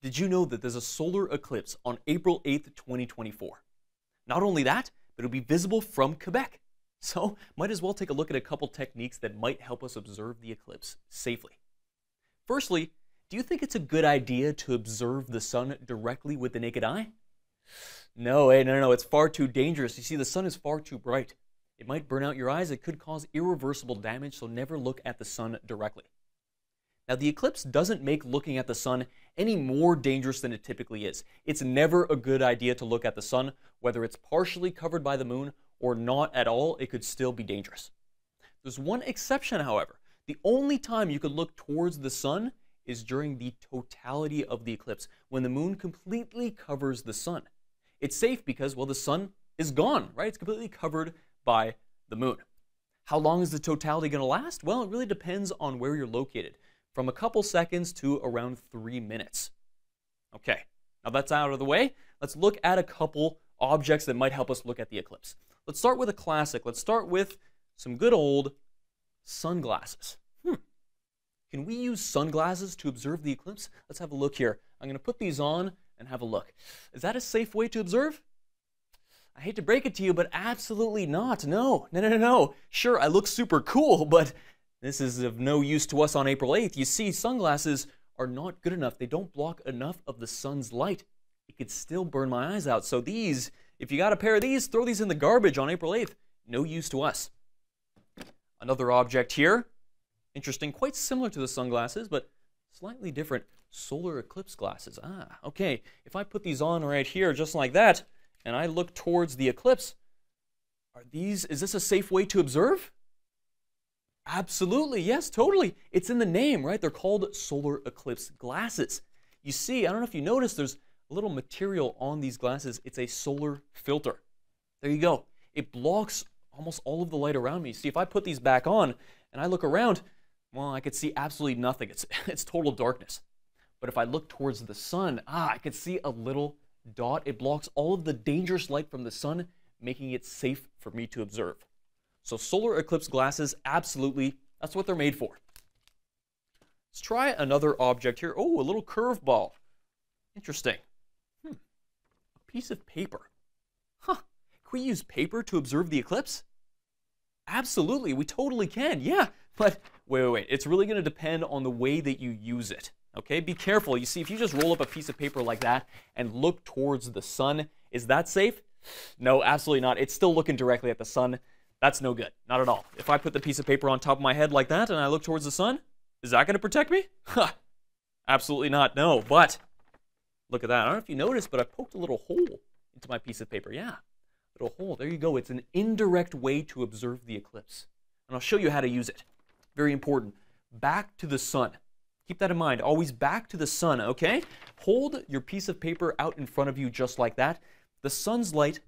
Did you know that there's a solar eclipse on April 8th, 2024? Not only that, but it'll be visible from Quebec. So, might as well take a look at a couple techniques that might help us observe the eclipse safely. Firstly, do you think it's a good idea to observe the sun directly with the naked eye? No, hey, no, no, no, it's far too dangerous. You see, the sun is far too bright. It might burn out your eyes, it could cause irreversible damage, so never look at the sun directly. Now, the eclipse doesn't make looking at the sun any more dangerous than it typically is. It's never a good idea to look at the sun, whether it's partially covered by the moon or not at all, it could still be dangerous. There's one exception, however. The only time you could look towards the sun is during the totality of the eclipse, when the moon completely covers the sun. It's safe because, well, the sun is gone, right? It's completely covered by the moon. How long is the totality going to last? Well, it really depends on where you're located from a couple seconds to around three minutes. Okay, now that's out of the way. Let's look at a couple objects that might help us look at the eclipse. Let's start with a classic. Let's start with some good old sunglasses. Hmm. Can we use sunglasses to observe the eclipse? Let's have a look here. I'm going to put these on and have a look. Is that a safe way to observe? I hate to break it to you, but absolutely not. No, no, no, no. Sure, I look super cool, but this is of no use to us on April 8th. You see, sunglasses are not good enough. They don't block enough of the sun's light. It could still burn my eyes out. So these, if you got a pair of these, throw these in the garbage on April 8th. No use to us. Another object here. Interesting, quite similar to the sunglasses, but slightly different. Solar eclipse glasses. Ah, okay. If I put these on right here, just like that, and I look towards the eclipse, are these, is this a safe way to observe? Absolutely, yes, totally. It's in the name, right? They're called solar eclipse glasses. You see, I don't know if you noticed, there's a little material on these glasses. It's a solar filter. There you go. It blocks almost all of the light around me. See, if I put these back on and I look around, well, I could see absolutely nothing. It's, it's total darkness. But if I look towards the sun, ah, I could see a little dot. It blocks all of the dangerous light from the sun, making it safe for me to observe. So solar eclipse glasses, absolutely, that's what they're made for. Let's try another object here. Oh, a little curveball. Interesting. Hmm. A piece of paper. Huh. Can we use paper to observe the eclipse? Absolutely, we totally can. Yeah, but wait, wait, wait. It's really going to depend on the way that you use it. Okay, be careful. You see, if you just roll up a piece of paper like that and look towards the sun, is that safe? No, absolutely not. It's still looking directly at the sun. That's no good. Not at all. If I put the piece of paper on top of my head like that and I look towards the sun, is that going to protect me? Huh. Absolutely not. No. But look at that. I don't know if you noticed, but I poked a little hole into my piece of paper. Yeah. Little hole. There you go. It's an indirect way to observe the eclipse. And I'll show you how to use it. Very important. Back to the sun. Keep that in mind. Always back to the sun, okay? Hold your piece of paper out in front of you just like that. The sun's light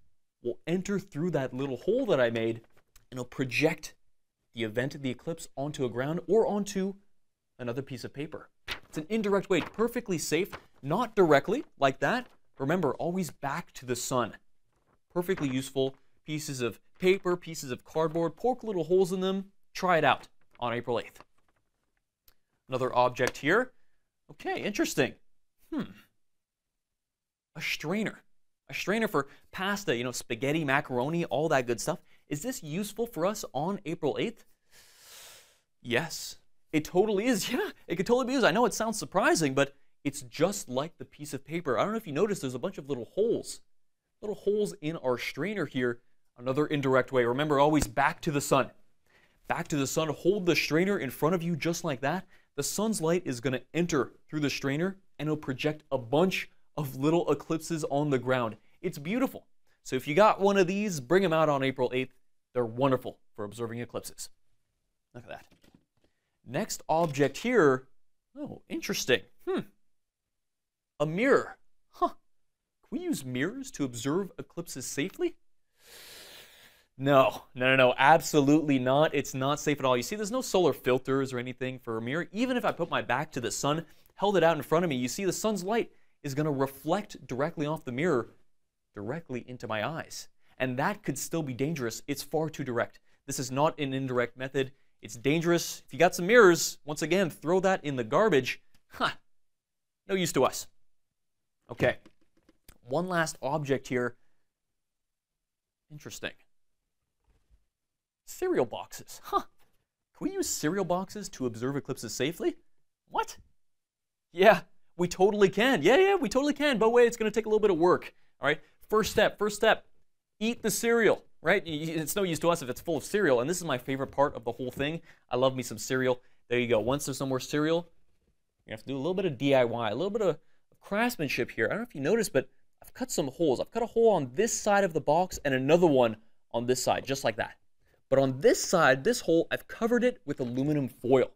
will enter through that little hole that I made and it'll project the event of the eclipse onto a ground or onto another piece of paper. It's an indirect way, perfectly safe, not directly like that. Remember, always back to the sun. Perfectly useful pieces of paper, pieces of cardboard, poke little holes in them. Try it out on April 8th. Another object here. Okay, interesting. Hmm. A strainer. A strainer for pasta, you know, spaghetti, macaroni, all that good stuff. Is this useful for us on April 8th? Yes, it totally is. Yeah, it could totally be used. I know it sounds surprising, but it's just like the piece of paper. I don't know if you noticed, there's a bunch of little holes. Little holes in our strainer here. Another indirect way. Remember, always back to the sun. Back to the sun. Hold the strainer in front of you just like that. The sun's light is going to enter through the strainer and it'll project a bunch of little eclipses on the ground. It's beautiful. So if you got one of these, bring them out on April 8th. They're wonderful for observing eclipses. Look at that. Next object here. Oh, interesting. Hmm. A mirror. Huh. Can we use mirrors to observe eclipses safely? No, no, no, no, absolutely not. It's not safe at all. You see, there's no solar filters or anything for a mirror. Even if I put my back to the sun, held it out in front of me, you see the sun's light is going to reflect directly off the mirror, directly into my eyes and that could still be dangerous. It's far too direct. This is not an indirect method. It's dangerous. If you got some mirrors, once again, throw that in the garbage. Huh. No use to us. Okay, one last object here. Interesting. Cereal boxes. Huh. Can we use cereal boxes to observe eclipses safely? What? Yeah, we totally can. Yeah, yeah, we totally can. But wait, it's going to take a little bit of work. All right. First step, first step, eat the cereal, right? It's no use to us if it's full of cereal. And this is my favorite part of the whole thing. I love me some cereal. There you go. Once there's no more cereal, you have to do a little bit of DIY, a little bit of craftsmanship here. I don't know if you noticed, but I've cut some holes. I've cut a hole on this side of the box and another one on this side, just like that. But on this side, this hole, I've covered it with aluminum foil.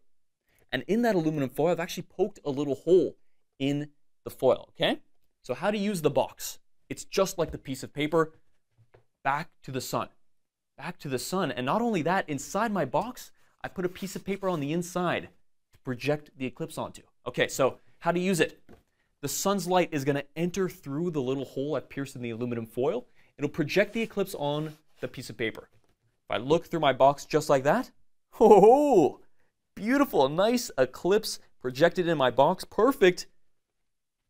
And in that aluminum foil, I've actually poked a little hole in the foil, okay? So how to use the box. It's just like the piece of paper, back to the sun. Back to the sun. And not only that, inside my box, I put a piece of paper on the inside to project the eclipse onto. Okay, so how to use it. The sun's light is going to enter through the little hole I've pierced in the aluminum foil. It'll project the eclipse on the piece of paper. If I look through my box just like that, oh, beautiful, nice eclipse projected in my box. Perfect.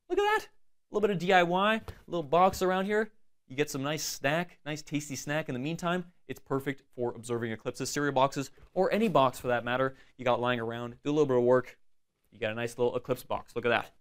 Look at that. A little bit of DIY, little box around here. You get some nice snack, nice tasty snack in the meantime. It's perfect for observing eclipses, cereal boxes, or any box for that matter you got lying around. Do a little bit of work. You got a nice little eclipse box. Look at that.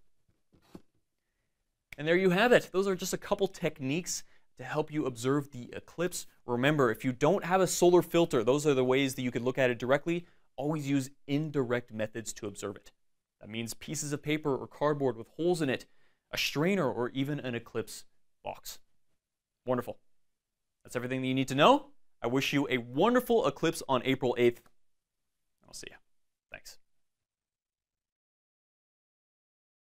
And there you have it. Those are just a couple techniques to help you observe the eclipse. Remember, if you don't have a solar filter, those are the ways that you could look at it directly. Always use indirect methods to observe it. That means pieces of paper or cardboard with holes in it, a strainer, or even an eclipse box. Wonderful. That's everything that you need to know. I wish you a wonderful eclipse on April 8th. I'll see you. Thanks.